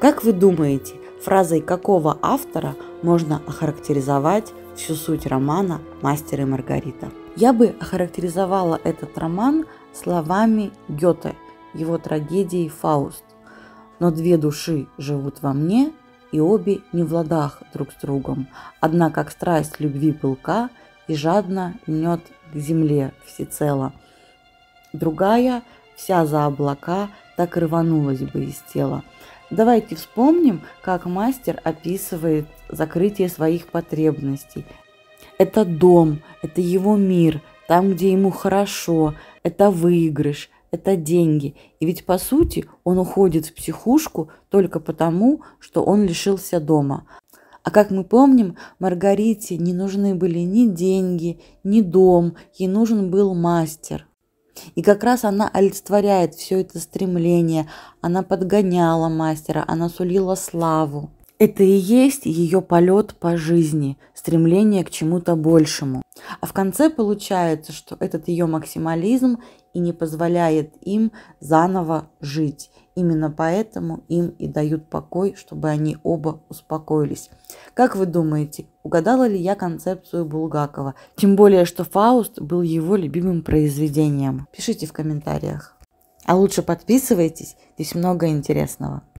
Как вы думаете, фразой какого автора можно охарактеризовать всю суть романа «Мастер и Маргарита»? Я бы охарактеризовала этот роман словами Гёте, его трагедией «Фауст». Но две души живут во мне, и обе не в ладах друг с другом. Одна, как страсть любви пылка, и жадно льнет к земле всецело. Другая, вся за облака, так рванулась бы из тела. Давайте вспомним, как мастер описывает закрытие своих потребностей. Это дом, это его мир, там, где ему хорошо, это выигрыш, это деньги. И ведь по сути он уходит в психушку только потому, что он лишился дома. А как мы помним, Маргарите не нужны были ни деньги, ни дом, ей нужен был мастер. И как раз она олицетворяет все это стремление, она подгоняла мастера, она сулила славу. Это и есть ее полет по жизни, стремление к чему-то большему. А в конце получается, что этот ее максимализм и не позволяет им заново жить. Именно поэтому им и дают покой, чтобы они оба успокоились. Как вы думаете, угадала ли я концепцию Булгакова? Тем более, что Фауст был его любимым произведением. Пишите в комментариях. А лучше подписывайтесь, здесь много интересного.